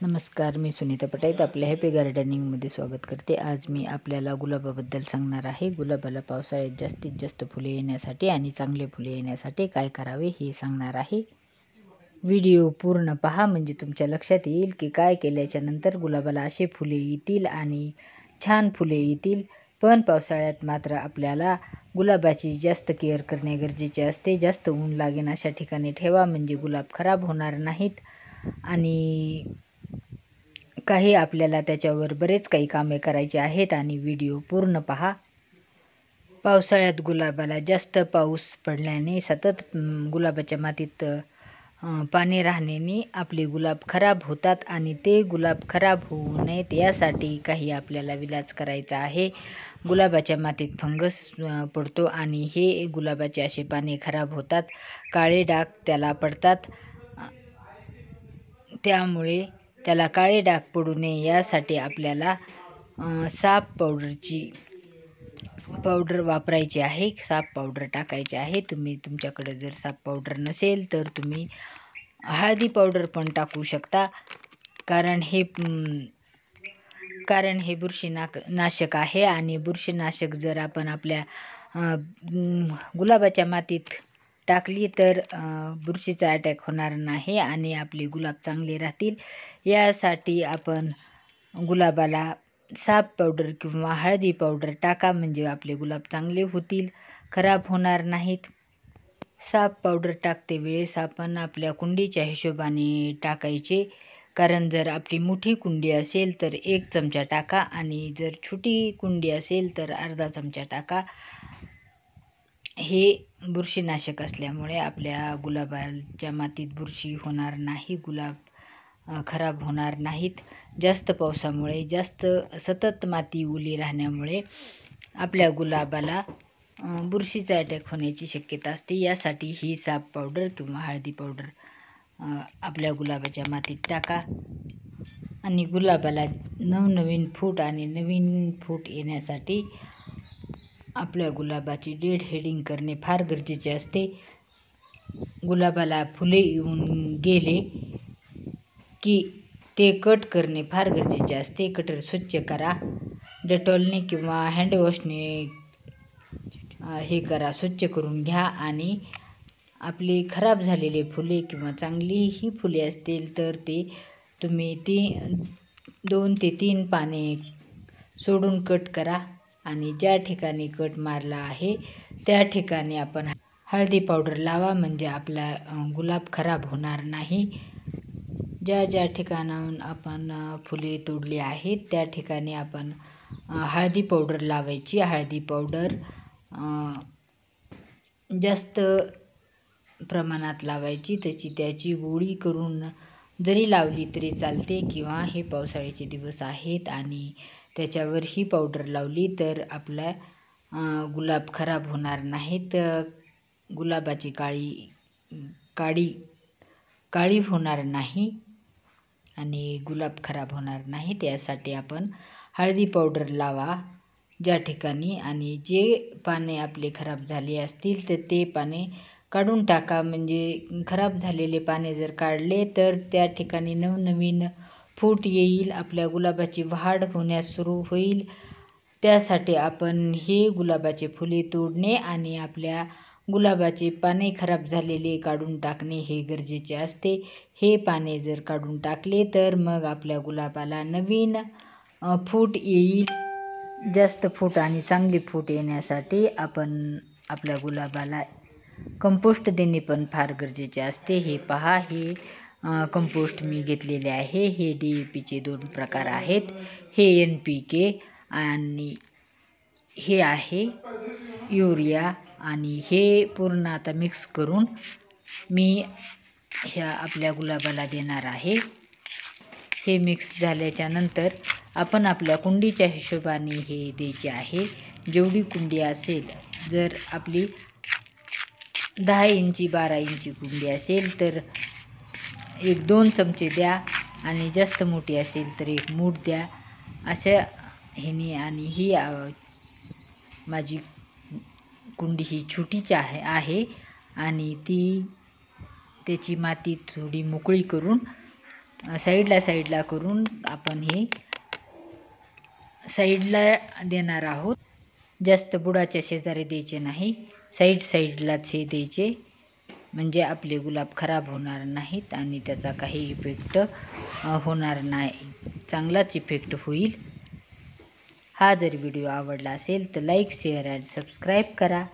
नमस्कार मी सुनीता पटाईत आपल्या हॅपी गार्डनिंगमध्ये स्वागत करते. आज मी आपल्याला गुलाबाबद्दल सांगणार आहे. गुलाबाला पावसाळ्यात जास्तीत जास्त फुले येण्यासाठी आणि चांगले फुले येण्यासाठी काय करावे हे सांगणार आहे. व्हिडिओ पूर्ण पहा म्हणजे तुमच्या लक्षात येईल की काय केल्याच्यानंतर गुलाबाला असे फुले येतील आणि छान फुले येतील. पण पावसाळ्यात मात्र आपल्याला गुलाबाची जास्त केअर करणे गरजेचे असते. जास्त ऊन लागेन अशा ठिकाणी ठेवा म्हणजे गुलाब खराब होणार नाहीत. आणि काही आपल्याला त्याच्यावर बरेच काही कामे करायची आहेत आणि व्हिडिओ पूर्ण पहा. पावसाळ्यात गुलाबाला जास्त पाऊस पडल्याने सतत गुलाबाच्या मातीत पाणी राहण्याने आपले गुलाब खराब होतात आणि ते गुलाब खराब होऊ नयेत यासाठी काही आपल्याला विलाज करायचा आहे. गुलाबाच्या मातीत फंगस पडतो आणि हे गुलाबाचे असे पाने खराब होतात. काळे डाग त्याला पडतात. त्यामुळे त्याला काळे डाग पडू नये यासाठी आपल्याला साप पावडरची पावडर वापरायची आहे. साप पावडर टाकायची आहे. तुम्ही तुमच्याकडे जर साप पावडर नसेल तर तुम्ही हळदी पावडर पण टाकू शकता. कारण हे कारण हे बुरशीनाक नाशक आहे. आणि बुरशीनाशक जर आपण आपल्या गुलाबाच्या मातीत टाकली तर बुरशीचा अटॅक होणार नाही आणि आपले गुलाब चांगले राहतील. यासाठी आपण गुलाबाला साप पावडर किंवा हळदी पावडर टाका म्हणजे आपले गुलाब चांगले होतील. खराब होणार नाहीत. साप पावडर टाकते वेळेस आपण आपल्या कुंडीच्या हिशोबाने टाकायचे. कारण जर आपली मोठी कुंडी असेल तर एक चमचा टाका आणि जर छोटी कुंडी असेल तर अर्धा चमचा टाका. हे बुरशीनाशक असल्यामुळे आपल्या गुलाबाच्या मातीत बुरशी होणार नाही गुलाब खराब होणार नाहीत. जास्त पावसामुळे जास्त सतत माती ओली राहण्यामुळे आपल्या गुलाबाला बुरशीचा अटॅक होण्याची शक्यता असते. यासाठी ही साप पावडर किंवा हळदी पावडर आपल्या गुलाबाच्या मातीत टाका. आणि गुलाबाला नवनवीन फूट आणि नवीन फूट येण्यासाठी आपल्या गुलाबाची डेड हेडिंग करणे फार गरजेचे असते. गुलाबाला फुले येऊन गेले की ते कट करणे फार गरजेचे असते. कटर स्वच्छ करा. डेटॉलने किंवा हँडवॉशने हे करा. स्वच्छ करून घ्या आणि आपली खराब झालेले फुले किंवा चांगलीही फुले असतील तर ते तुम्ही ती दोन ते तीन पाने सोडून कट करा. आणि ज्या ठिकाणी कट मारला आहे त्या ठिकाणी आपण हळदी पावडर लावा म्हणजे आपला गुलाब खराब होणार नाही. ज्या ज्या ठिकाणाहून आपण फुले तोडली आहेत त्या ठिकाणी आपण हळदी पावडर लावायची. हळदी पावडर जास्त प्रमाणात लावायची. त्याची त्याची गोळी करून जरी लावली तरी चालते किंवा हे पावसाळ्याचे दिवस आहेत आणि त्याच्यावर ही पावडर लावली तर आपला गुलाब खराब होणार नाहीत गुलाबाची काळी काळी काळी होणार नाही आणि गुलाब खराब होणार नाही. त्यासाठी आपण हळदी पावडर लावा ज्या ठिकाणी आणि जे पाने आपले खराब झाले असतील तर ते पाने काढून टाका. म्हणजे खराब झालेले पाने जर काढले तर त्या ठिकाणी नवनवीन फूट येईल आपल्या गुलाबाची वाढ होण्यास सुरू होईल. त्यासाठी आपण हे गुलाबाचे फुले तोडणे आणि आपल्या गुलाबाचे पाने खराब झालेले काढून टाकणे हे गरजेचे असते. हे पाने जर काढून टाकले तर मग आपल्या गुलाबाला नवीन फूट येईल. जास्त फूट आणि चांगली फूट येण्यासाठी आपण आपल्या गुलाबाला कंपोस्ट देणे पण फार गरजेचे असते. हे पहा हे कंपोस्ट मी घेतलेले आहे. हे डी ए पीचे दोन प्रकार आहेत. हे एन पी के आणि हे आहे युरिया आणि हे पूर्ण आता मिक्स करून मी ह्या आपल्या गुलाबाला देणार आहे. हे मिक्स झाल्याच्यानंतर आपण आपल्या कुंडीच्या हिशोबाने हे द्यायचे आहे. जेवढी कुंडी असेल जर आपली दहा इंची बारा इंची कुंडी असेल तर एक दोन चमचे द्या आणि जास्त मोठी असेल तर एक मूठ द्या. अशा ह्याने आणि ही माझी कुंडी ही छोटीची आहे आहे आणि ती त्याची माती थोडी मोकळी करून साईडला साईडला करून आपण हे साईडला देणार आहोत. जास्त बुडाच्या शेजारी द्यायचे नाही साईड साईडलाच हे द्यायचे. म्हणजे आपले गुलाब खराब होणार नाहीत आणि त्याचा काही इफेक्ट होणार नाही. चांगलाच इफेक्ट होईल. हा जर व्हिडिओ आवडला असेल तर लाईक शेअर अँड सबस्क्राईब करा.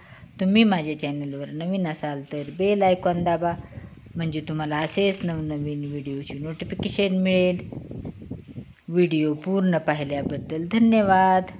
तुम्ही माझ्या चॅनलवर नवीन असाल तर बेल आयकॉन दाबा. म्हणजे तुम्हाला असेच नवनवीन व्हिडिओची नोटिफिकेशन मिळेल. व्हिडिओ पूर्ण पाहिल्याबद्दल धन्यवाद.